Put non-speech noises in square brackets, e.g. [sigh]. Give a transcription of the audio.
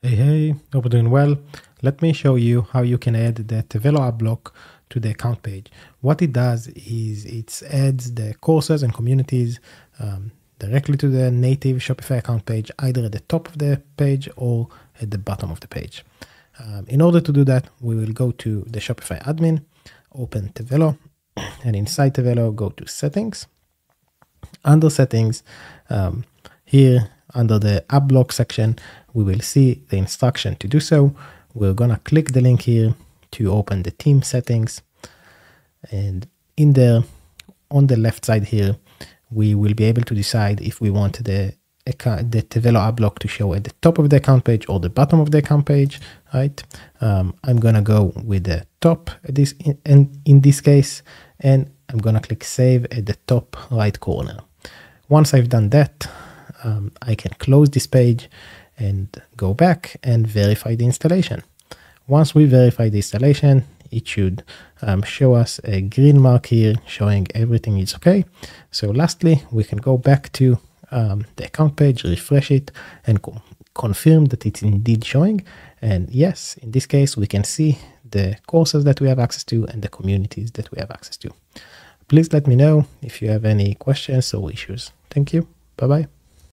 Hey, hey, hope you're doing well. Let me show you how you can add the Tevello block to the account page. What it does is it adds the courses and communities um, directly to the native Shopify account page, either at the top of the page or at the bottom of the page. Um, in order to do that, we will go to the Shopify admin, open Tevello, [clears throat] and inside Tevello, go to settings. Under settings, um, here under the app block section, we will see the instruction to do so. We're gonna click the link here to open the team settings. And in there, on the left side here, we will be able to decide if we want the account, the Tevello block to show at the top of the account page or the bottom of the account page, right? Um, I'm gonna go with the top at this in, in this case, and I'm gonna click save at the top right corner. Once I've done that, um, I can close this page and go back and verify the installation. Once we verify the installation, it should um, show us a green mark here showing everything is okay. So lastly, we can go back to um, the account page, refresh it, and co confirm that it's indeed showing. And yes, in this case, we can see the courses that we have access to and the communities that we have access to. Please let me know if you have any questions or issues. Thank you. Bye bye.